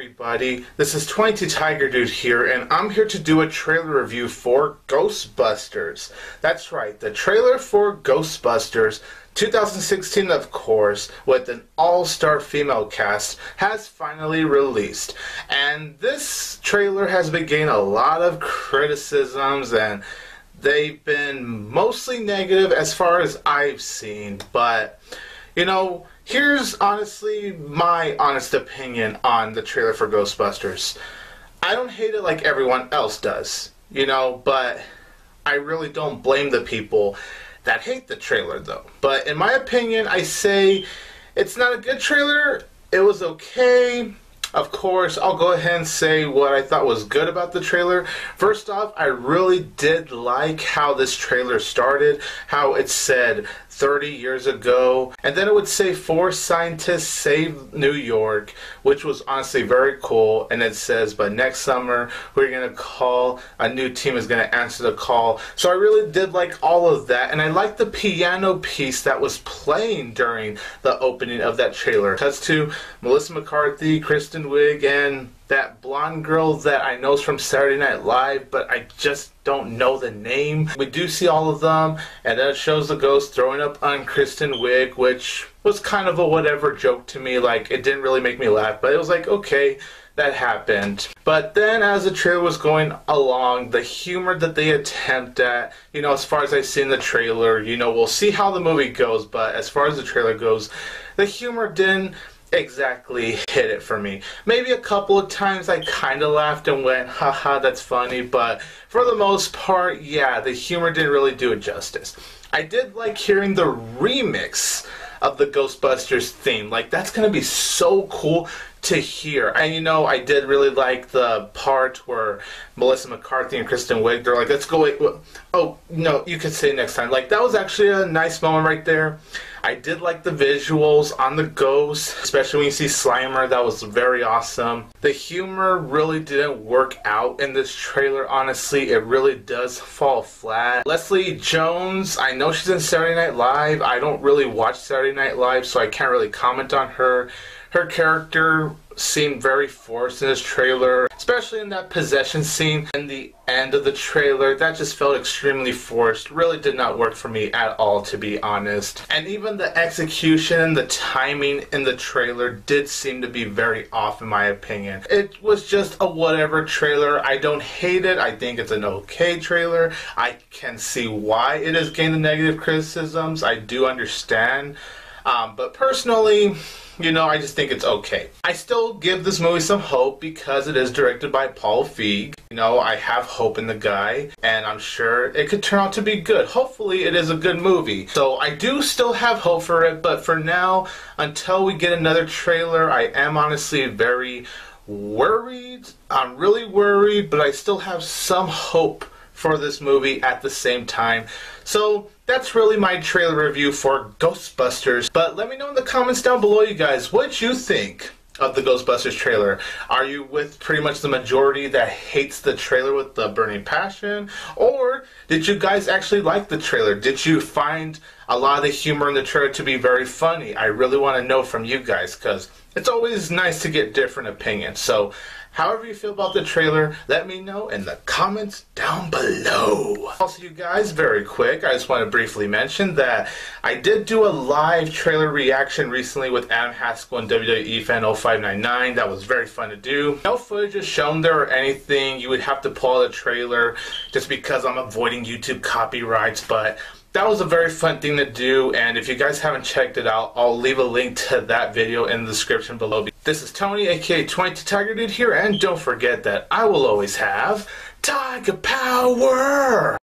everybody, this is 22 Tiger Dude here, and I'm here to do a trailer review for Ghostbusters. That's right, the trailer for Ghostbusters 2016, of course, with an all-star female cast, has finally released. And this trailer has been getting a lot of criticisms and they've been mostly negative as far as I've seen, but you know, here's honestly my honest opinion on the trailer for Ghostbusters. I don't hate it like everyone else does, you know, but I really don't blame the people that hate the trailer though. But in my opinion, I say it's not a good trailer. It was okay. Of course, I'll go ahead and say what I thought was good about the trailer. First off, I really did like how this trailer started, how it said 30 years ago, and then it would say four scientists save New York, which was honestly very cool. And it says, but next summer we're gonna call a new team is gonna answer the call. So I really did like all of that, and I liked the piano piece that was playing during the opening of that trailer. Cuts to Melissa McCarthy, Kristen Wiig, and that blonde girl that I know is from Saturday Night Live, but I just don't know the name. We do see all of them, and then it shows the ghost throwing up on Kristen Wiig, which was kind of a whatever joke to me. Like, it didn't really make me laugh, but it was like, okay, that happened. But then as the trailer was going along, the humor that they attempt at, you know, as far as I see in the trailer, you know, we'll see how the movie goes, but as far as the trailer goes, the humor didn't exactly hit it for me. Maybe a couple of times I kind of laughed and went, haha, that's funny, but for the most part, yeah, the humor didn't really do it justice. I did like hearing the remix of the Ghostbusters theme. Like, that's gonna be so cool to hear. And you know, I did really like the part where Melissa McCarthy and Kristen Wiig, they're like, let's go. Wait, oh, no, you can say next time. Like, that was actually a nice moment right there. I did like the visuals on the ghost, especially when you see Slimer. That was very awesome. The humor really didn't work out in this trailer, honestly. It really does fall flat. Leslie Jones, I know she's in Saturday Night Live. I don't really watch Saturday Night Live, so I can't really comment on her. Her character seemed very forced in this trailer, especially in that possession scene in the end of the trailer. That just felt extremely forced. Really did not work for me at all, to be honest. And even the execution, the timing in the trailer did seem to be very off, in my opinion. It was just a whatever trailer. I don't hate it. I think it's an okay trailer. I can see why it has gained the negative criticisms. I do understand. Um, but personally, you know, I just think it's okay. I still give this movie some hope because it is directed by Paul Feig. You know, I have hope in the guy, and I'm sure it could turn out to be good. Hopefully, it is a good movie. So I do still have hope for it, but for now, until we get another trailer, I am honestly very worried. I'm really worried, but I still have some hope for this movie at the same time. So that's really my trailer review for Ghostbusters. But let me know in the comments down below, you guys, what you think of the Ghostbusters trailer. Are you with pretty much the majority that hates the trailer with the burning passion? Or did you guys actually like the trailer? Did you find a lot of the humor in the trailer to be very funny? I really want to know from you guys because it's always nice to get different opinions. So However you feel about the trailer, let me know in the comments down below. Also, you guys, very quick, I just want to briefly mention that I did do a live trailer reaction recently with Adam Haskell and WWE Fan 0599. That was very fun to do. No footage is shown there or anything. You would have to pull the trailer just because I'm avoiding YouTube copyrights, but that was a very fun thing to do and if you guys haven't checked it out I'll leave a link to that video in the description below. This is Tony aka 20 Tiger Dude here and don't forget that I will always have Tiger Power!